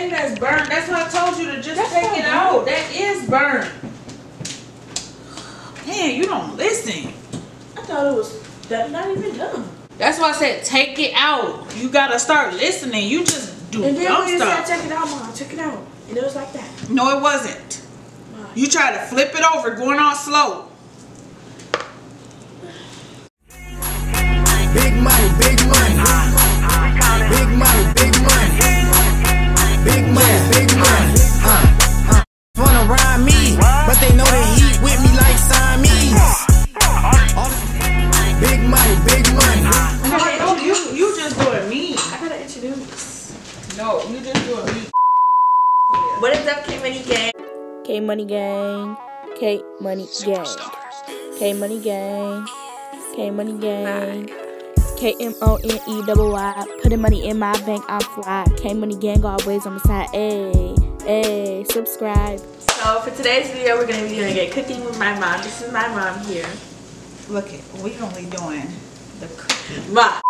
thing that's burned. That's why I told you to just That's take it out. That is burned. Man, you don't listen. I thought it was that not even done. That's why I said take it out. You gotta start listening. You just do And then dumb when you said stuff. check it out, mom, check it out. And it was like that. No, it wasn't. You try to flip it over, going on slow. Big money, big money. No, you just doing me. What is up, K Money Gang? K Money Gang, K Money Gang, K Money Gang, K Money Gang, K M O N E double Y. Putting money in my bank, I'm fly. K Money Gang always on the side. Ayy, ayy, subscribe. So for today's video, we're gonna be doing a cooking with my mom. This is my mom here. Look it, we only doing the cooking. Ma.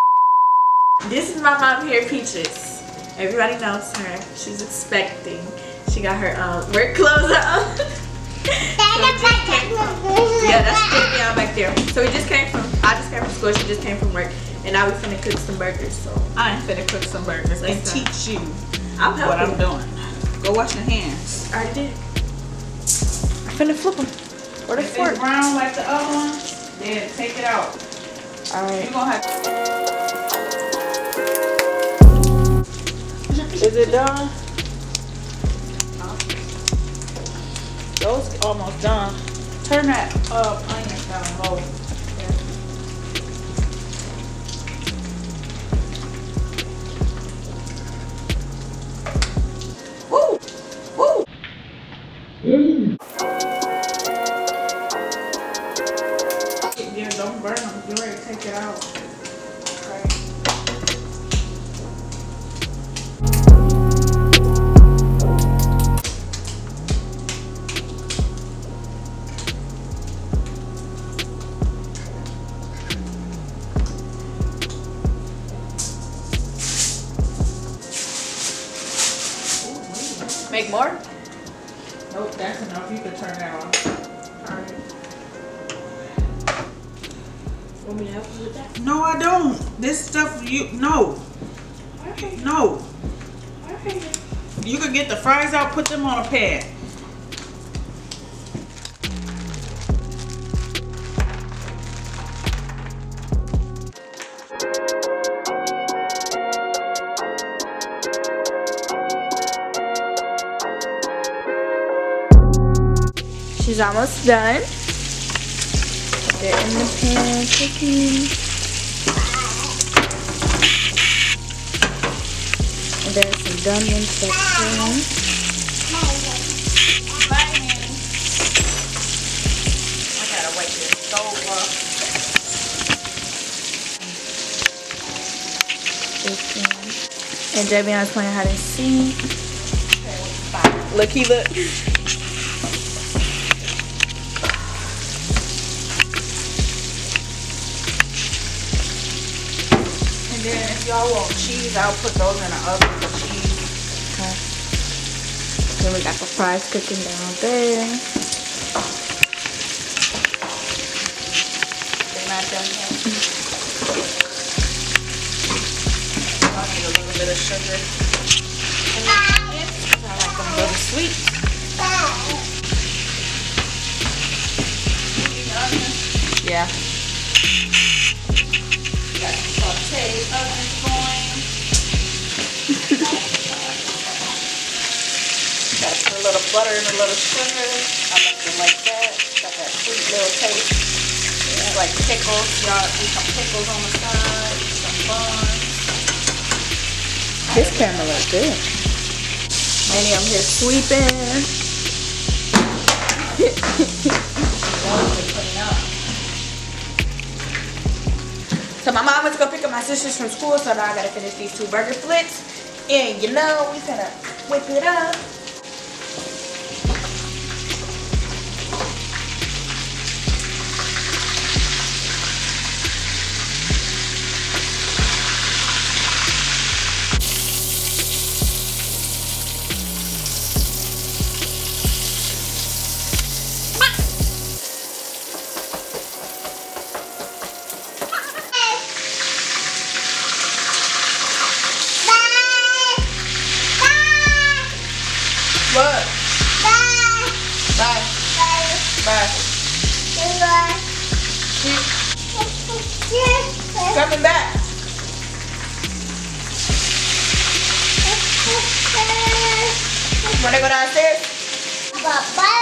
This is my mom here, Peaches. Everybody knows her. She's expecting. She got her um, work clothes on. yeah, that's Jamie out back there. So we just came from, I just came from school. She just came from work. And now we finna cook some burgers. So I ain't finna cook some burgers and Let's teach you I'm what I'm doing. Go wash your hands. I already did. I'm finna flip them. Where the If fork? brown like the other one, then take it out. Alright. You're gonna have Is it done? Those almost done. Turn that uh, onion down low. Make more? Oh, nope, that's enough. You can turn that off. Alright. Want me to help you with that? No, I don't. This stuff, you no, Alright. no. Alright. You could get the fries out, put them on a pad. She's almost done. They're in the pan cooking. And there's some done ones section. I gotta wipe this stove off. And Javion's playing hide and seek. Look, he look. And then if y'all want cheese, I'll put those in the oven for cheese. Okay. Then we got the fries cooking down there. They're not done yet. I need a little bit of sugar. And then. I like them a little sweet. Yeah. Butter and a little sugar. I like it like that. Got that sweet little taste. It's like pickles. Y'all eat some pickles on the side. Some buns. This camera looks good. Manny, I'm here sweeping. So my mom went to go pick up my sisters from school, so now I gotta finish these two burger flips. And you know, we finna whip it up. coming back. Wanna go downstairs? Bye-bye.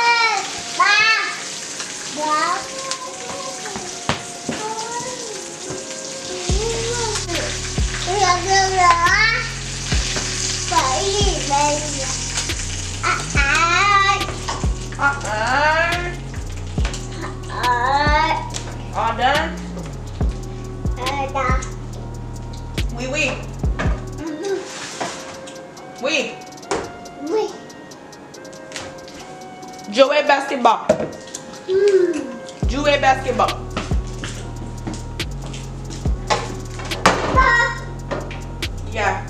Jouer basketball. Mm. Jouer basketball. Yeah.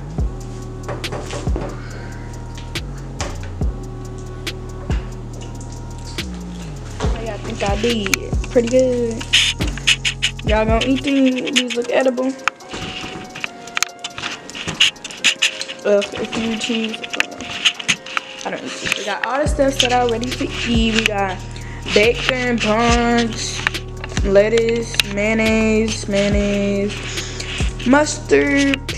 Oh, yeah, I think I did. Pretty good. Y'all gonna eat these? These look edible. Ugh, a few cheese. I don't eat. We got all the stuff set out ready to eat. We got bacon, buns, lettuce, mayonnaise, mayonnaise, mustard,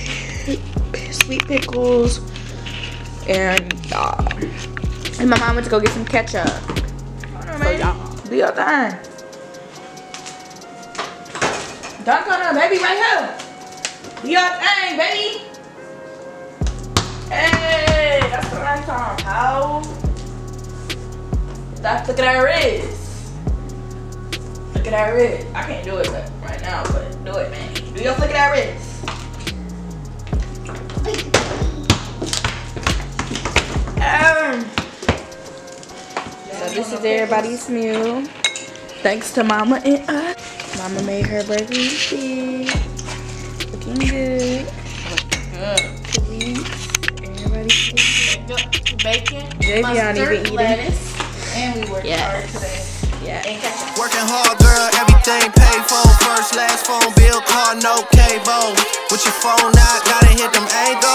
sweet pickles, and uh, and my mom went to go get some ketchup. So y'all do your thing. Dunk on her, baby, right here. Do your thing, baby. Hey, that's what That's look at that wrist. Look at that wrist. I can't do it right now, but do it, man. Do your flick of that wrist. Um, so this is everybody's meal. Thanks to Mama and us. Mama made her burger and. Looking good. Good. Sweet. Everybody's Bacon, Javion mustard, lettuce, and we worked Yes. hard today. Yeah. And ketchup. Working hard, girl, everything paid for. First, last phone bill, car, no cable. With your phone out, gotta hit them angles.